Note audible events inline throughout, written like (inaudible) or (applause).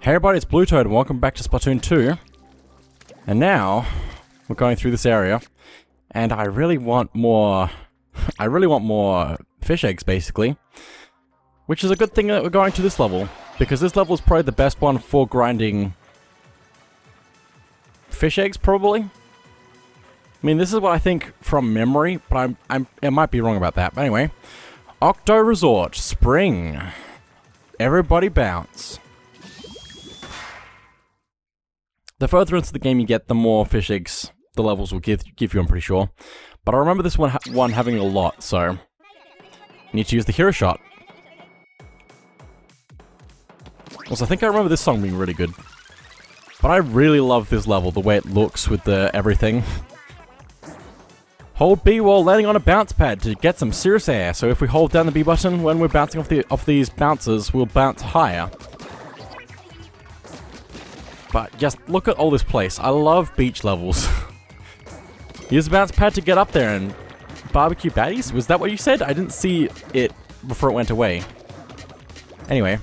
Hey everybody, it's Blue Toad and welcome back to Splatoon 2. And now, we're going through this area, and I really want more... (laughs) I really want more fish eggs, basically. Which is a good thing that we're going to this level, because this level is probably the best one for grinding... fish eggs, probably? I mean, this is what I think from memory, but I'm, I'm, I might be wrong about that. But anyway, Octo Resort, Spring. Everybody bounce. The further into the game you get, the more fish eggs the levels will give, give you, I'm pretty sure. But I remember this one, ha one having a lot, so... Need to use the hero shot. Also, I think I remember this song being really good. But I really love this level, the way it looks with the everything. Hold B while landing on a bounce pad to get some serious air. So if we hold down the B button when we're bouncing off the off these bounces, we'll bounce higher. But just look at all this place. I love beach levels. Use the bounce pad to get up there and barbecue baddies? Was that what you said? I didn't see it before it went away. Anyway,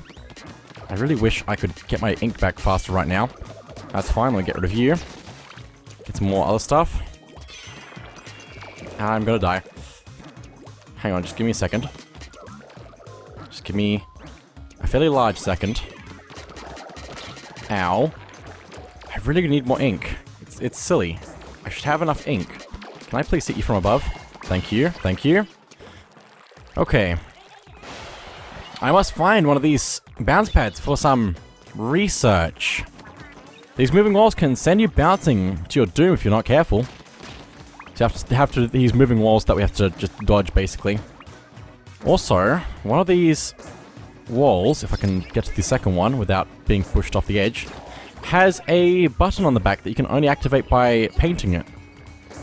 I really wish I could get my ink back faster right now. That's fine, we'll get rid of you. Get some more other stuff. Ah, I'm gonna die. Hang on, just give me a second. Just give me a fairly large second. Ow really gonna need more ink. It's, it's silly. I should have enough ink. Can I please hit you from above? Thank you, thank you. Okay. I must find one of these bounce pads for some research. These moving walls can send you bouncing to your doom if you're not careful. So you have to have to these moving walls that we have to just dodge basically. Also, one of these walls, if I can get to the second one without being pushed off the edge, has a button on the back that you can only activate by painting it.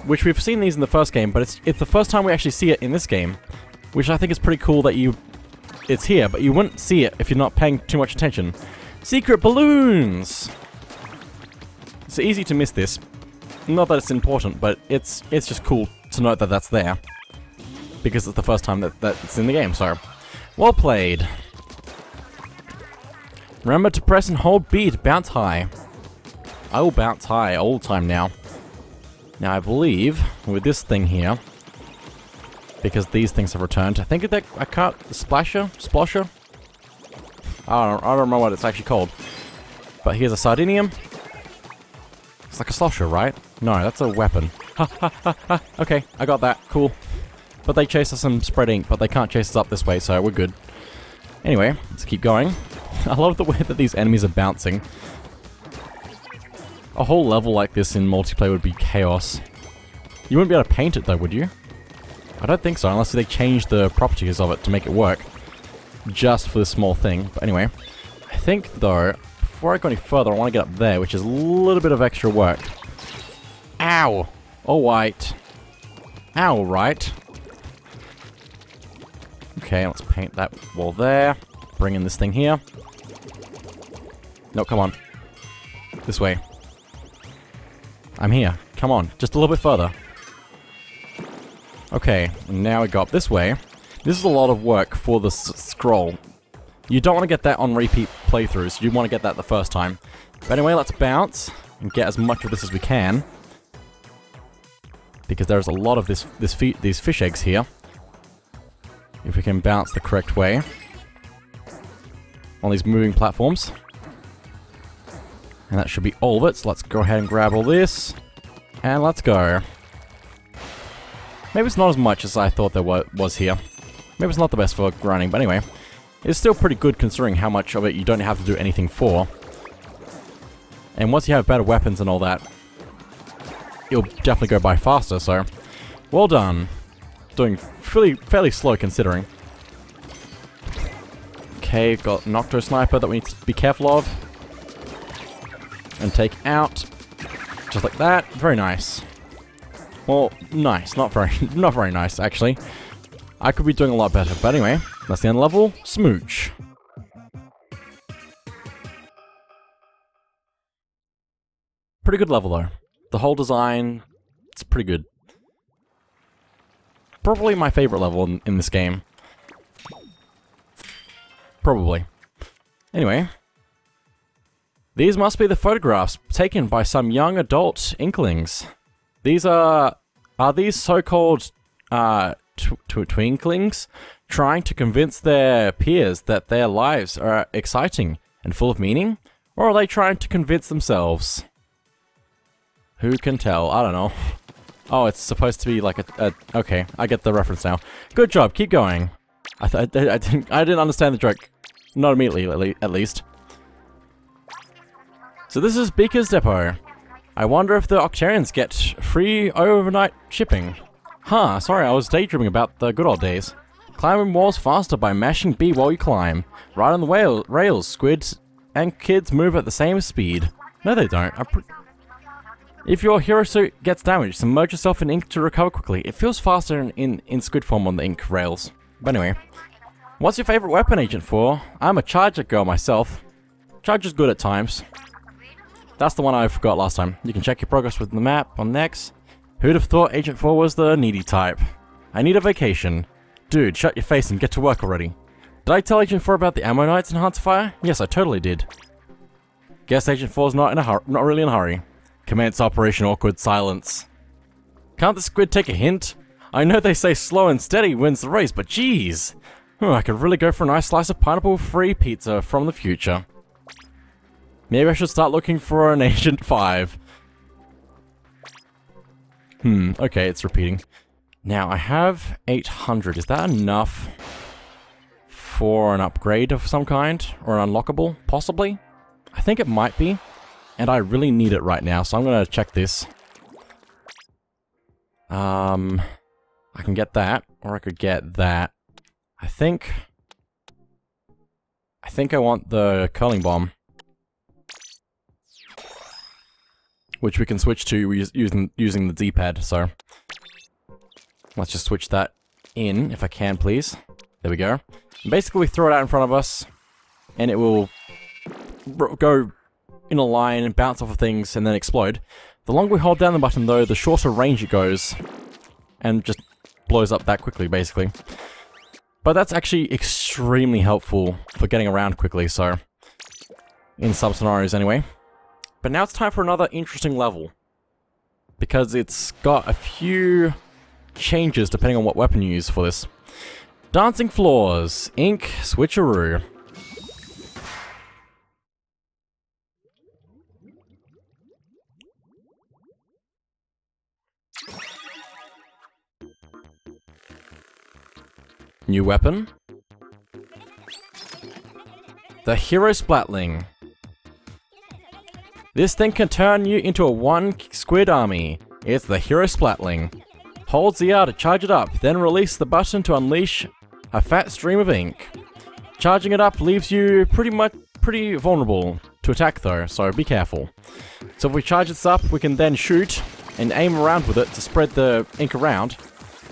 Which we've seen these in the first game, but it's, it's the first time we actually see it in this game. Which I think is pretty cool that you... It's here, but you wouldn't see it if you're not paying too much attention. Secret balloons! It's easy to miss this. Not that it's important, but it's it's just cool to note that that's there. Because it's the first time that that's in the game, so... Well played. Remember to press and hold B to bounce high. I will bounce high all the time now. Now I believe with this thing here, because these things have returned, I think that I can't splasher, splasher. I don't, I don't remember what it's actually called. But here's a sardinium. It's like a slosher, right? No, that's a weapon. Ha ha ha ha. Okay, I got that. Cool. But they chase us and spread ink, but they can't chase us up this way, so we're good. Anyway, let's keep going. (laughs) I love the way that these enemies are bouncing. A whole level like this in multiplayer would be chaos. You wouldn't be able to paint it though, would you? I don't think so, unless they change the properties of it to make it work. Just for this small thing. But anyway, I think though, before I go any further, I want to get up there, which is a little bit of extra work. Ow! All right. Ow, right. Okay, let's paint that wall there. Bring in this thing here. No, come on. This way. I'm here. Come on, just a little bit further. Okay, now we go up this way. This is a lot of work for the scroll. You don't want to get that on repeat playthroughs. You want to get that the first time. But anyway, let's bounce and get as much of this as we can. Because there's a lot of this, this these fish eggs here. If we can bounce the correct way. On these moving platforms. And that should be all of it, so let's go ahead and grab all this. And let's go. Maybe it's not as much as I thought there was here. Maybe it's not the best for grinding, but anyway. It's still pretty good considering how much of it you don't have to do anything for. And once you have better weapons and all that, you'll definitely go by faster, so... Well done. Doing fairly, fairly slow considering. Okay, got an Octo Sniper that we need to be careful of and take out. Just like that. Very nice. Well, nice. Not very, (laughs) not very nice, actually. I could be doing a lot better. But anyway, that's the end level. Smooch. Pretty good level, though. The whole design, it's pretty good. Probably my favorite level in, in this game. Probably. Anyway, These must be the photographs taken by some young adult inklings. These are... Are these so-called, uh, tw tw twinklings trying to convince their peers that their lives are exciting and full of meaning? Or are they trying to convince themselves? Who can tell? I don't know. Oh, it's supposed to be like a, a okay, I get the reference now. Good job, keep going. I, I, I, didn't, I didn't understand the joke. Not immediately, at least. So this is Beaker's Depot. I wonder if the Octarians get free overnight shipping. Huh, sorry, I was daydreaming about the good old days. Climbing walls faster by mashing B while you climb. Right on the rail rails, squids and kids move at the same speed. No, they don't. if your hero suit gets damaged, submerge yourself in ink to recover quickly. It feels faster in, in, in squid form on the ink rails. But anyway. What's your favorite weapon, Agent 4? I'm a Charger girl myself. Charger's good at times. That's the one I forgot last time. You can check your progress with the map on next. Who'd have thought Agent 4 was the needy type? I need a vacation. Dude, shut your face and get to work already. Did I tell Agent 4 about the Ammo Knights in Fire? Yes, I totally did. Guess Agent 4's not in a hurry, not really in a hurry. Commence Operation Awkward Silence. Can't the squid take a hint? I know they say slow and steady wins the race, but geez. Oh, I could really go for a nice slice of pineapple-free pizza from the future. Maybe I should start looking for an (laughs) Agent 5. Hmm, okay, it's repeating. Now, I have 800. Is that enough for an upgrade of some kind? Or an unlockable, possibly? I think it might be. And I really need it right now, so I'm going to check this. Um, I can get that, or I could get that. I think... I think I want the curling bomb. which we can switch to using using the D-pad, so let's just switch that in, if I can, please. There we go. basically, we throw it out in front of us, and it will go in a line and bounce off of things and then explode. The longer we hold down the button, though, the shorter range it goes, and just blows up that quickly, basically. But that's actually extremely helpful for getting around quickly, so... In some scenarios, anyway. But now it's time for another interesting level. Because it's got a few changes depending on what weapon you use for this. Dancing Floors, Ink, Switcheroo. New weapon. The Hero Splatling. This thing can turn you into a one squid army. It's the Hero Splatling. Hold ZR to charge it up, then release the button to unleash a fat stream of ink. Charging it up leaves you pretty much pretty vulnerable to attack though, so be careful. So if we charge this up, we can then shoot and aim around with it to spread the ink around.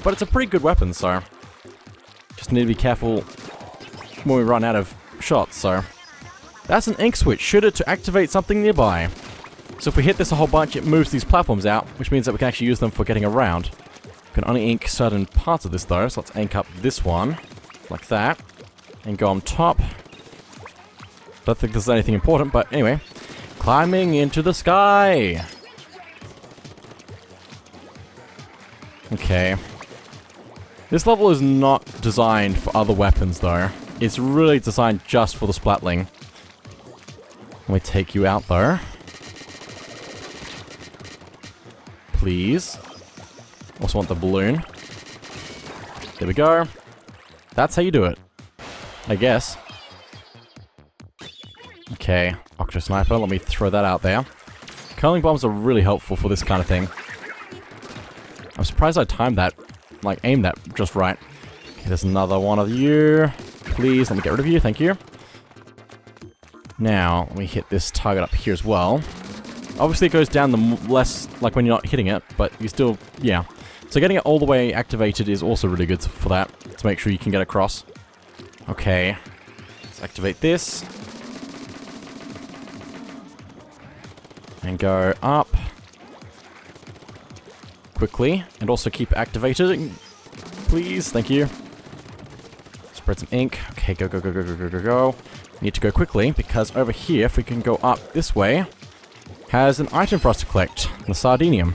But it's a pretty good weapon, so just need to be careful when we run out of shots, so that's an ink switch. Shoot it to activate something nearby. So if we hit this a whole bunch, it moves these platforms out, which means that we can actually use them for getting around. We can only ink certain parts of this though, so let's ink up this one, like that, and go on top. Don't think there's anything important, but anyway. Climbing into the sky! Okay. This level is not designed for other weapons though. It's really designed just for the Splatling. Let me take you out though. Please. Also want the balloon. There we go. That's how you do it. I guess. Okay, Octo Sniper, let me throw that out there. Curling bombs are really helpful for this kind of thing. I'm surprised I timed that, like aim that just right. Okay, there's another one of you. Please, let me get rid of you, thank you. Now, let me hit this target up here as well. Obviously it goes down the less, like when you're not hitting it, but you still, yeah. So getting it all the way activated is also really good for that, to make sure you can get across. Okay, let's activate this. And go up. Quickly, and also keep activated, please, thank you. Spread some ink, okay. Go, go, go, go, go, go, go, go. Need to go quickly, because over here, if we can go up this way, has an item for us to collect. The Sardinium.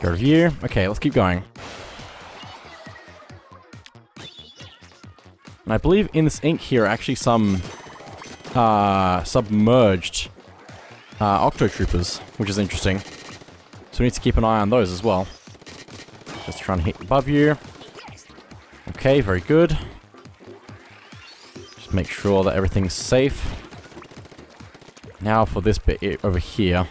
Go here. Okay, let's keep going. And I believe in this ink here are actually some uh, submerged uh, Octo Troopers, which is interesting. So we need to keep an eye on those as well. Just trying to hit above you. Okay, very good. Just make sure that everything's safe. Now for this bit over here.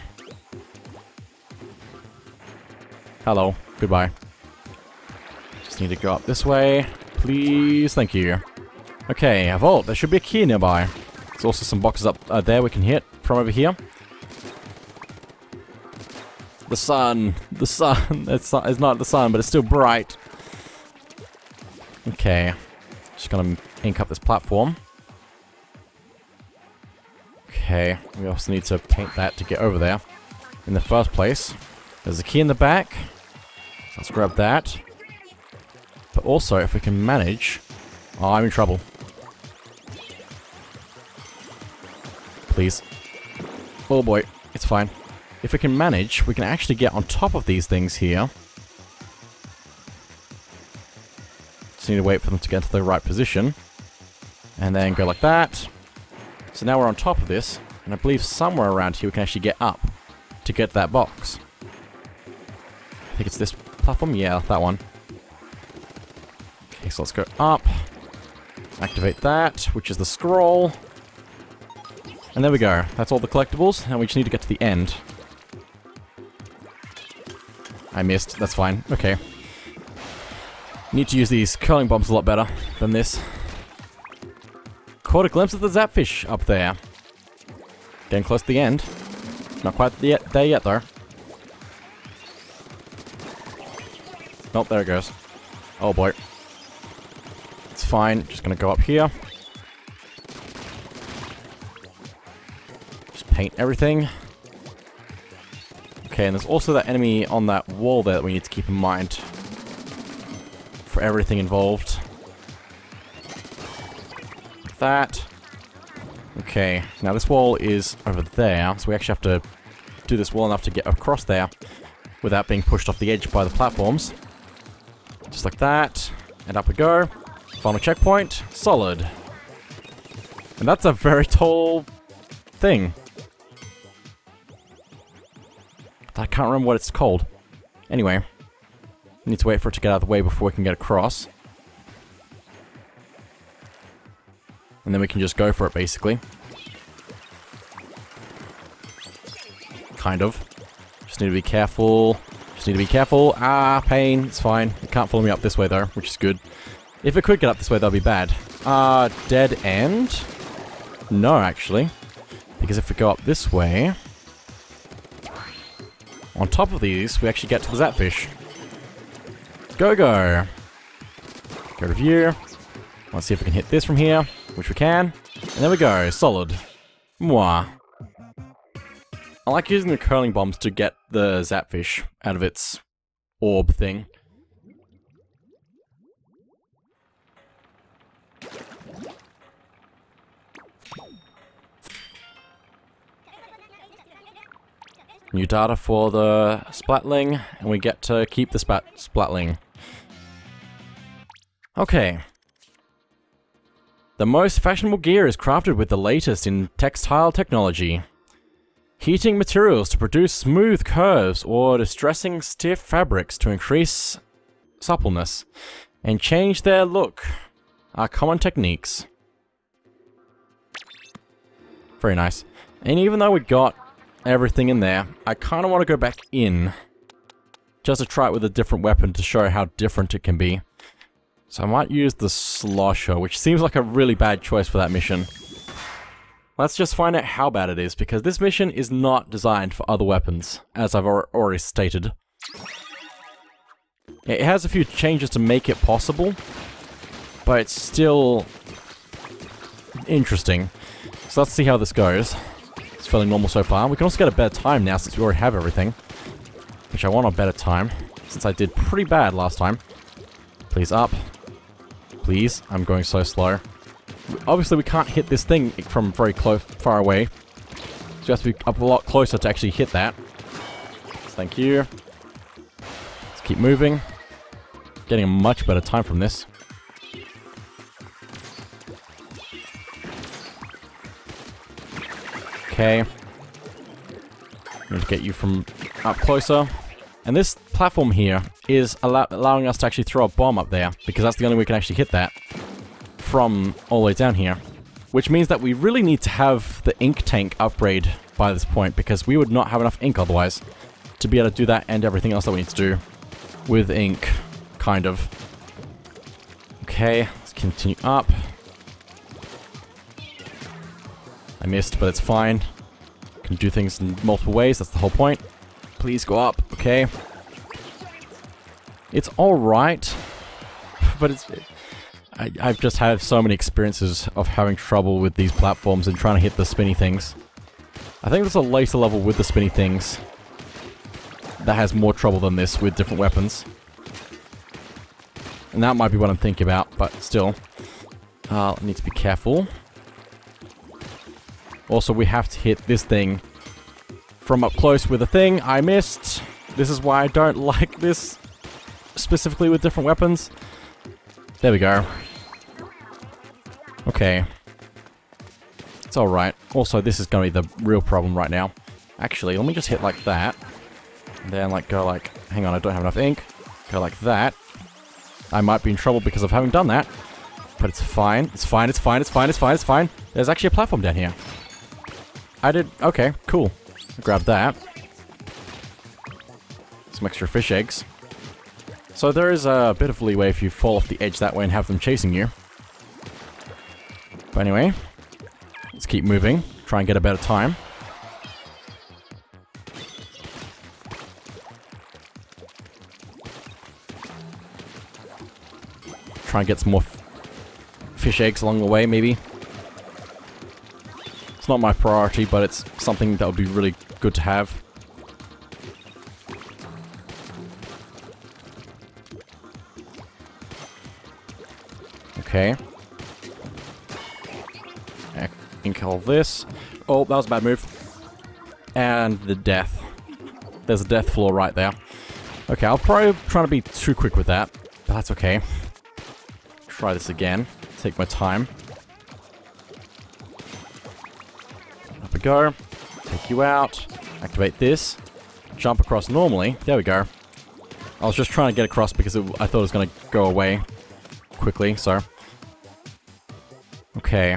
Hello. Goodbye. Just need to go up this way. Please. Thank you. Okay, a vault. There should be a key nearby. There's also some boxes up uh, there we can hit from over here. The sun. The sun. (laughs) It's not, it's not the sun, but it's still bright. Okay. Just gonna ink up this platform. Okay. We also need to paint that to get over there. In the first place. There's a key in the back. Let's grab that. But also, if we can manage... Oh, I'm in trouble. Please. Oh boy, it's fine. If we can manage, we can actually get on top of these things here. Just need to wait for them to get to the right position. And then go like that. So now we're on top of this, and I believe somewhere around here we can actually get up to get that box. I think it's this platform? Yeah, that one. Okay, so let's go up. Activate that, which is the scroll. And there we go. That's all the collectibles, and we just need to get to the end. I missed. That's fine. Okay. Need to use these curling bombs a lot better than this. Caught a glimpse of the Zapfish up there. Getting close to the end. Not quite yet there yet, though. Nope, there it goes. Oh boy. It's fine. Just gonna go up here. Just paint everything. Okay, and there's also that enemy on that wall there that we need to keep in mind. For everything involved. That. Okay, now this wall is over there, so we actually have to do this well enough to get across there without being pushed off the edge by the platforms. Just like that. And up we go. Final checkpoint. Solid. And that's a very tall thing. I can't remember what it's called. Anyway. Need to wait for it to get out of the way before we can get across. And then we can just go for it, basically. Kind of. Just need to be careful. Just need to be careful. Ah, pain. It's fine. It can't follow me up this way, though, which is good. If it could get up this way, that'd be bad. Uh, dead end? No, actually. Because if we go up this way... On top of these, we actually get to the Zapfish. Go, go! Go to view. Let's see if we can hit this from here, which we can. And there we go, solid. Mwah. I like using the curling bombs to get the Zapfish out of its orb thing. New data for the Splatling, and we get to keep the spat Splatling. Okay. The most fashionable gear is crafted with the latest in textile technology. Heating materials to produce smooth curves or distressing stiff fabrics to increase suppleness and change their look are common techniques. Very nice. And even though we got everything in there, I kind of want to go back in just to try it with a different weapon to show how different it can be. So I might use the Slosher, which seems like a really bad choice for that mission. Let's just find out how bad it is, because this mission is not designed for other weapons, as I've already stated. It has a few changes to make it possible, but it's still interesting. So let's see how this goes. It's feeling normal so far. We can also get a better time now since we already have everything. Which I want a better time, since I did pretty bad last time. Please up. Please, I'm going so slow. Obviously, we can't hit this thing from very close, far away. So you have to be up a lot closer to actually hit that. Thank you. Let's keep moving. Getting a much better time from this. Okay. Need to get you from up closer. And this platform here is allow allowing us to actually throw a bomb up there, because that's the only way we can actually hit that from all the way down here. Which means that we really need to have the ink tank upgrade by this point, because we would not have enough ink otherwise to be able to do that and everything else that we need to do with ink, kind of. Okay, let's continue up. I missed, but it's fine. Can do things in multiple ways, that's the whole point. Please go up, okay. It's alright, (laughs) but it's... I, I've just had so many experiences of having trouble with these platforms and trying to hit the spinny things. I think there's a later level with the spinny things that has more trouble than this with different weapons. And that might be what I'm thinking about, but still. Uh, need to be careful. Also, we have to hit this thing from up close with a thing. I missed. This is why I don't (laughs) like this specifically with different weapons. There we go. Okay. It's alright. Also, this is going to be the real problem right now. Actually, let me just hit like that. And then, like, go like... Hang on, I don't have enough ink. Go like that. I might be in trouble because of having done that. But it's fine. It's fine, it's fine, it's fine, it's fine, it's fine. There's actually a platform down here. I did... Okay, cool. Grab that. Some extra fish eggs. So there is a bit of leeway if you fall off the edge that way and have them chasing you. But anyway, let's keep moving. Try and get a better time. Try and get some more fish eggs along the way, maybe. It's not my priority, but it's something that would be really good to have. Okay. I can kill this. Oh, that was a bad move. And the death. There's a death floor right there. Okay, I'll probably try to be too quick with that. But that's okay. Try this again. Take my time. Go. Take you out. Activate this. Jump across normally. There we go. I was just trying to get across because it, I thought it was going to go away quickly, so... Okay.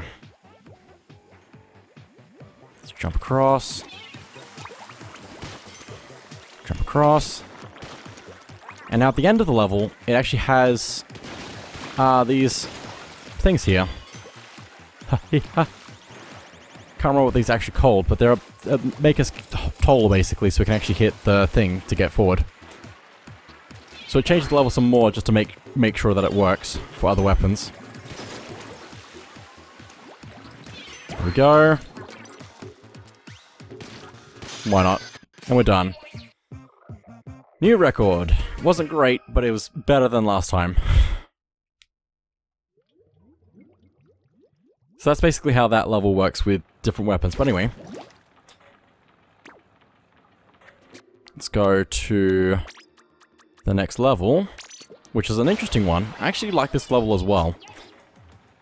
Let's jump across. Jump across. And now at the end of the level, it actually has uh, these things here. (laughs) Can't remember what these actually called, but they're uh, make us toll basically, so we can actually hit the thing to get forward. So it changes the level some more just to make make sure that it works for other weapons. There we go. Why not? And we're done. New record. Wasn't great, but it was better than last time. (laughs) So that's basically how that level works with different weapons. But anyway. Let's go to the next level, which is an interesting one. I actually like this level as well.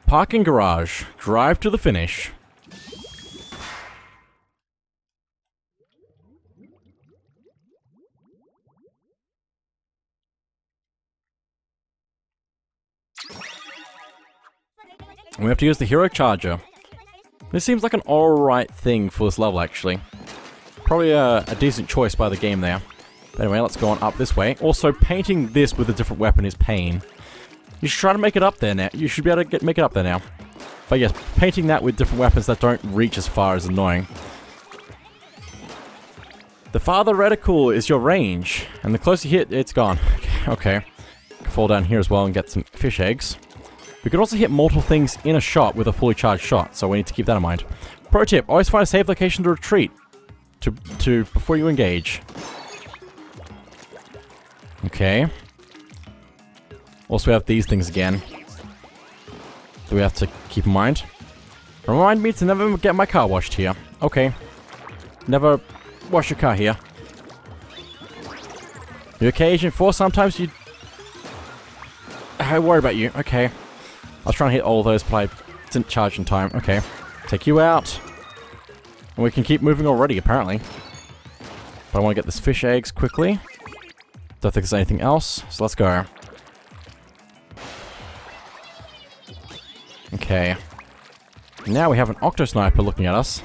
Parking garage. Drive to the finish. We have to use the hero charger. This seems like an alright thing for this level, actually. Probably a, a, decent choice by the game there. But anyway, let's go on up this way. Also, painting this with a different weapon is pain. You should try to make it up there now. You should be able to get, make it up there now. But yes, painting that with different weapons that don't reach as far is annoying. The farther reticle is your range, and the closer you hit, it's gone. (laughs) okay. Fall down here as well and get some fish eggs. We can also hit multiple things in a shot with a fully charged shot, so we need to keep that in mind. Pro tip, always find a safe location to retreat to, to before you engage. Okay. Also we have these things again. we have to keep in mind. Remind me to never get my car washed here. Okay. Never wash your car here. You okay, Agent 4? Sometimes you... I worry about you. Okay. I was trying to hit all those, but I didn't charge in time. Okay. Take you out. And we can keep moving already, apparently. But I want to get this fish eggs quickly. Don't think there's anything else, so let's go. Okay. Now we have an Octo Sniper looking at us.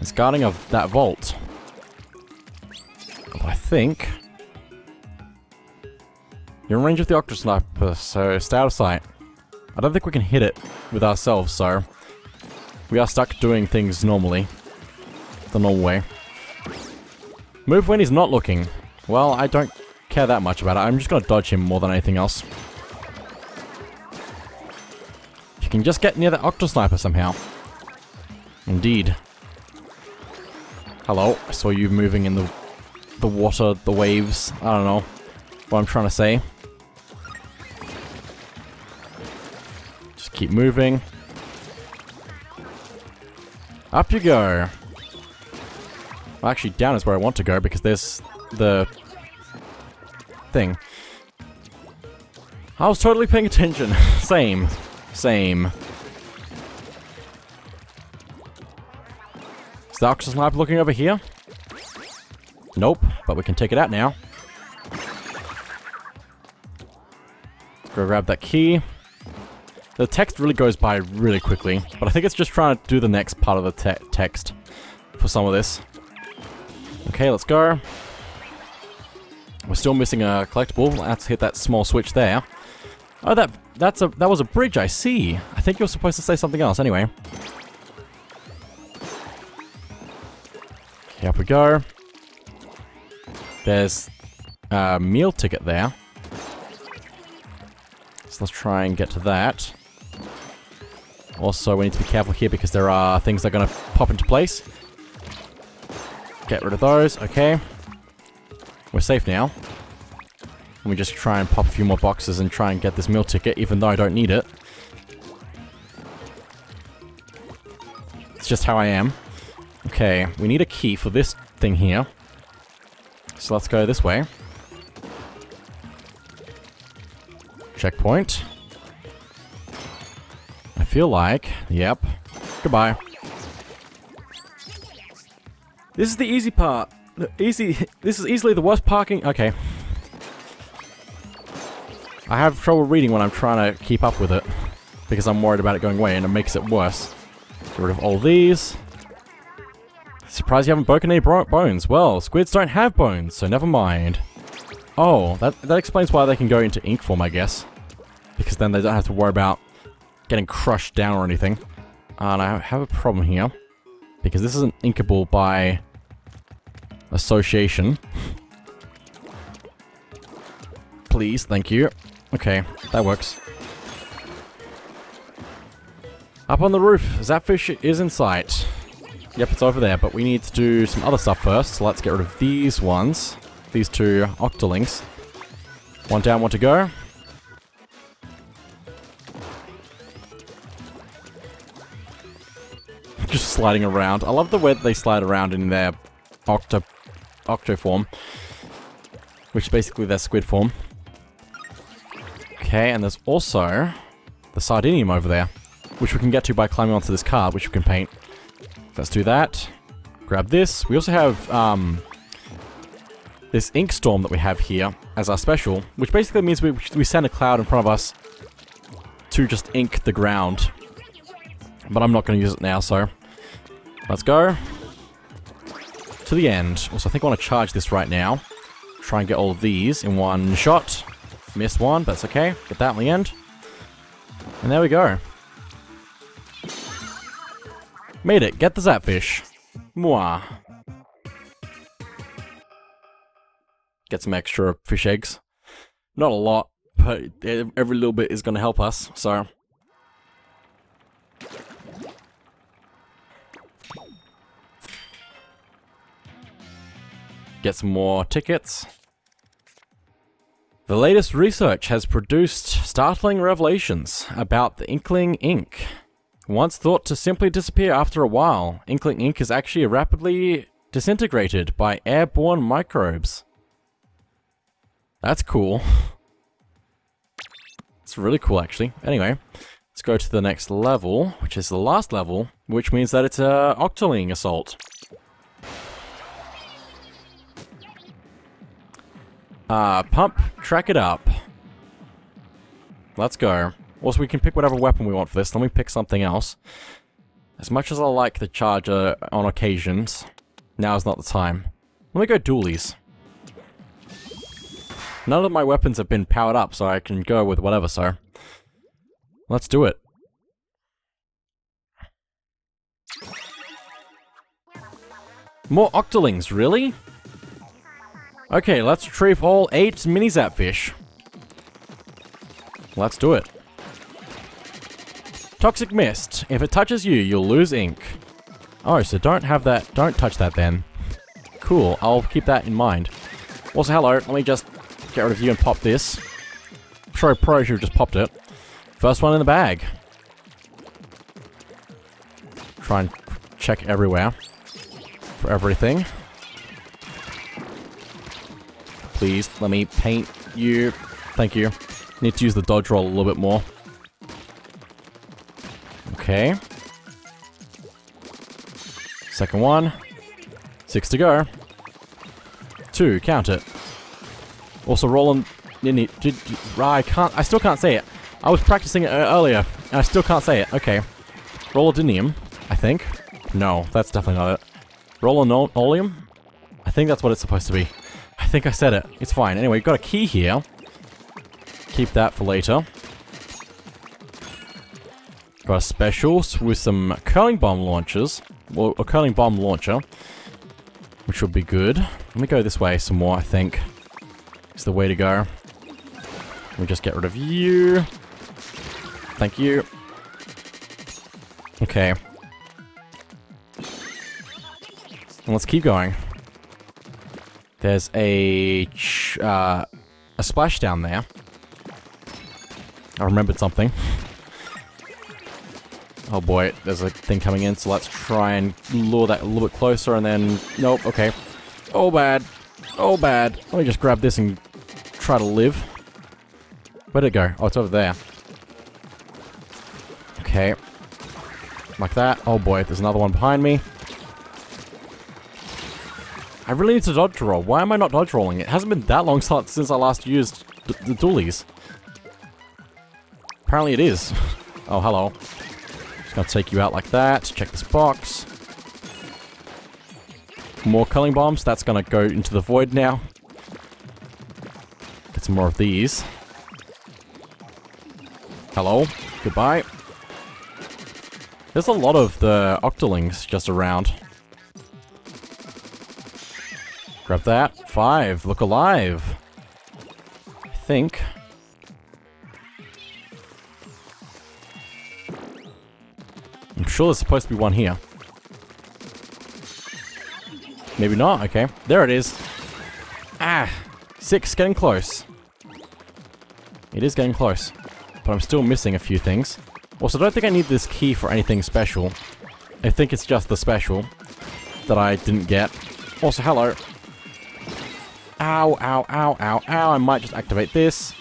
It's guarding of that vault. I think... You're in range of the Octo Sniper, so stay out of sight. I don't think we can hit it with ourselves, so... We are stuck doing things normally. The normal way. Move when he's not looking. Well, I don't care that much about it. I'm just gonna dodge him more than anything else. You can just get near the Octo Sniper somehow. Indeed. Hello, I saw you moving in the the water, the waves. I don't know what I'm trying to say. Keep moving. Up you go. Well, actually, down is where I want to go because there's the thing. I was totally paying attention. (laughs) Same. Same. Is the Octo Sniper looking over here? Nope, but we can take it out now. Go grab that key. The text really goes by really quickly, but I think it's just trying to do the next part of the te text for some of this. Okay, let's go. We're still missing a collectible. Let's hit that small switch there. Oh, that that's a that was a bridge. I see. I think you're supposed to say something else. Anyway. Okay, up we go. There's a meal ticket there. So let's try and get to that. Also, we need to be careful here because there are things that are going to pop into place. Get rid of those. Okay. We're safe now. Let me just try and pop a few more boxes and try and get this meal ticket, even though I don't need it. It's just how I am. Okay, we need a key for this thing here. So let's go this way. Checkpoint. Feel like, yep. Goodbye. This is the easy part. The easy. (laughs) This is easily the worst parking. Okay. I have trouble reading when I'm trying to keep up with it because I'm worried about it going away and it makes it worse. Get rid of all these. Surprised you haven't broken any bones. Well, squids don't have bones, so never mind. Oh, that, that explains why they can go into ink form, I guess. Because then they don't have to worry about getting crushed down or anything. And I have a problem here. Because this isn't inkable by association. (laughs) Please, thank you. Okay, that works. Up on the roof, Zapfish is in sight. Yep, it's over there, but we need to do some other stuff first. So let's get rid of these ones. These two Octolings. One down, one to go. Just sliding around. I love the way they slide around in their octo, octo form. Which is basically their squid form. Okay, and there's also the Sardinium over there. Which we can get to by climbing onto this card, which we can paint. Let's do that. Grab this. We also have um, this ink storm that we have here as our special, which basically means we, we send a cloud in front of us to just ink the ground. But I'm not going to use it now, so let's go to the end. Also, I think I want to charge this right now. Try and get all of these in one shot. Miss one, but that's okay. Get that in the end. And there we go. Made it. Get the Zapfish. Mwah. Get some extra fish eggs. Not a lot, but every little bit is going to help us, so... Get some more tickets. The latest research has produced startling revelations about the Inkling ink. Once thought to simply disappear after a while, Inkling ink is actually rapidly disintegrated by airborne microbes. That's cool. It's really cool, actually. Anyway, let's go to the next level, which is the last level, which means that it's a Octoling assault. Uh, pump, track it up. Let's go. Also, we can pick whatever weapon we want for this. Let me pick something else. As much as I like the charger on occasions, now is not the time. Let me go dualies. None of my weapons have been powered up, so I can go with whatever, so... Let's do it. More Octolings, really? Okay, let's retrieve all eight mini zap fish. Let's do it. Toxic Mist. If it touches you, you'll lose ink. Oh, so don't have that. Don't touch that then. Cool, I'll keep that in mind. Also, hello, let me just get rid of you and pop this. I'm sure probably should have just popped it. First one in the bag. Try and check everywhere. For everything. Please, let me paint you. Thank you. Need to use the dodge roll a little bit more. Okay. Second one. Six to go. Two, count it. Also, Roland... Did, did, I can't... I still can't say it. I was practicing it earlier, and I still can't say it. Okay. Rollodinium, I think. No, that's definitely not it. Rollinolium? I think that's what it's supposed to be. I think I said it. It's fine. Anyway, got a key here. Keep that for later. Got a special with some curling bomb launchers. Well, a curling bomb launcher. Which would be good. Let me go this way some more, I think. It's the way to go. Let me just get rid of you. Thank you. Okay. And let's keep going. There's a uh, a splash down there. I remembered something. Oh boy, there's a thing coming in, so let's try and lure that a little bit closer and then... Nope, okay. Oh bad. Oh bad. Let me just grab this and try to live. Where'd it go? Oh, it's over there. Okay. Like that. Oh boy, there's another one behind me. I really need to dodge roll. Why am I not dodge rolling? It hasn't been that long (laughs) since I last used the dualies. Apparently it is. (laughs) oh, hello. Just Gonna take you out like that. Check this box. More curling bombs. That's gonna go into the void now. Get some more of these. Hello. Goodbye. There's a lot of the Octolings just around. Grab that. Five. Look alive. I think. I'm sure there's supposed to be one here. Maybe not, okay. There it is. Ah! Six, getting close. It is getting close. But I'm still missing a few things. Also, I don't think I need this key for anything special. I think it's just the special that I didn't get. Also, hello. Ow, ow, ow, ow, ow. I might just activate this.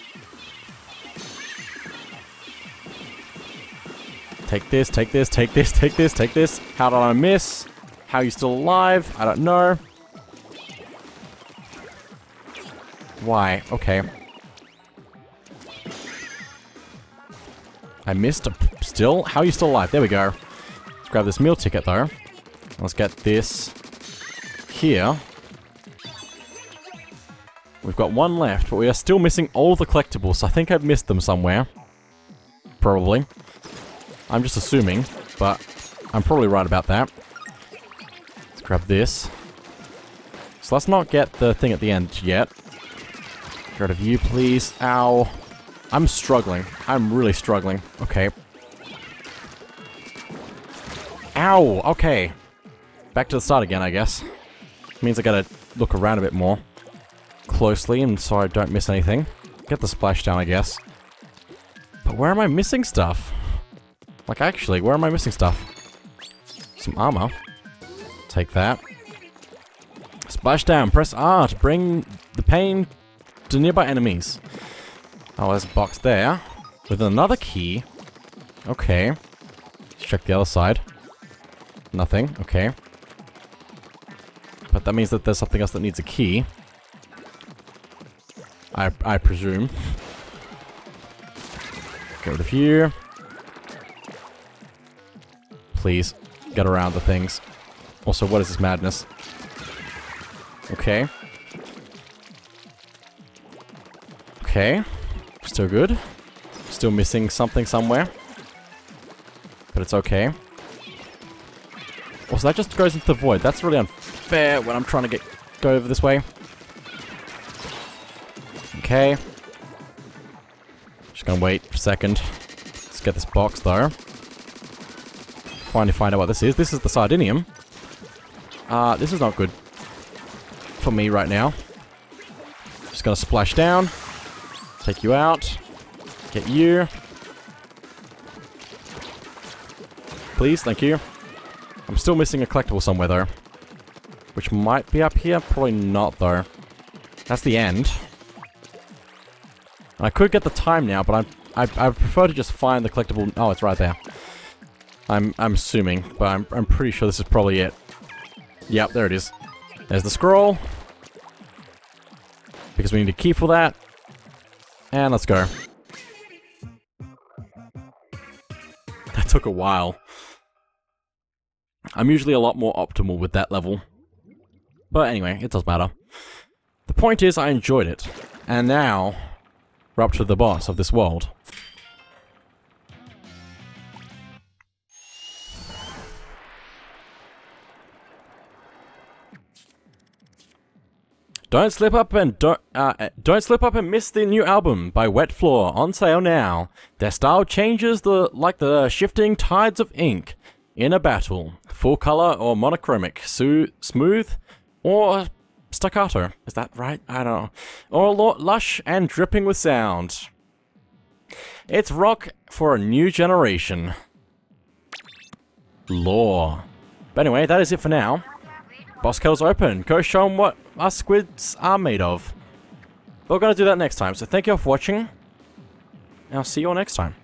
Take this, take this, take this, take this, take this. How did I miss? How are you still alive? I don't know. Why? Okay. I missed still? How are you still alive? There we go. Let's grab this meal ticket though. Let's get this here. We've got one left, but we are still missing all the collectibles. I think I've missed them somewhere. Probably. I'm just assuming, but I'm probably right about that. Let's grab this. So let's not get the thing at the end yet. Get rid of you, please. Ow. I'm struggling. I'm really struggling. Okay. Ow! Okay. Back to the start again, I guess. Means I gotta look around a bit more closely and so I don't miss anything. get the splashdown, I guess. But where am I missing stuff? Like, actually, where am I missing stuff? Some armor. Take that. Splashdown. Press R to bring the pain to nearby enemies. Oh, there's a box there. With another key. Okay. Let's check the other side. Nothing. Okay. But that means that there's something else that needs a key. I, I presume. Get rid of here. Please, get around the things. Also, what is this madness? Okay. Okay. Still good. Still missing something somewhere. But it's okay. Also, that just goes into the void. That's really unfair when I'm trying to get go over this way. Okay. Just gonna wait a second. Let's get this box, though. Finally find out what this is. This is the Sardinium. Uh, this is not good for me right now. Just gonna splash down. Take you out. Get you. Please, thank you. I'm still missing a collectible somewhere, though. Which might be up here. Probably not, though. That's the end. I could get the time now, but I, I, I prefer to just find the collectible... Oh, it's right there. I'm, I'm assuming, but I'm, I'm pretty sure this is probably it. Yep, there it is. There's the scroll. Because we need a key for that. And let's go. (laughs) That took a while. I'm usually a lot more optimal with that level. But anyway, it does matter. The point is, I enjoyed it. And now, to the boss of this world. Don't slip up and don't uh, don't slip up and miss the new album by Wet Floor on sale now. Their style changes the like the shifting tides of ink in a battle. Full color or monochromic, so smooth or staccato. Is that right? I don't know. Or lush and dripping with sound. It's rock for a new generation. Lore. But anyway, that is it for now. Boss Kettle's open. Go show them what our squids are made of. We're going to do that next time. So thank you all for watching. And I'll see you all next time.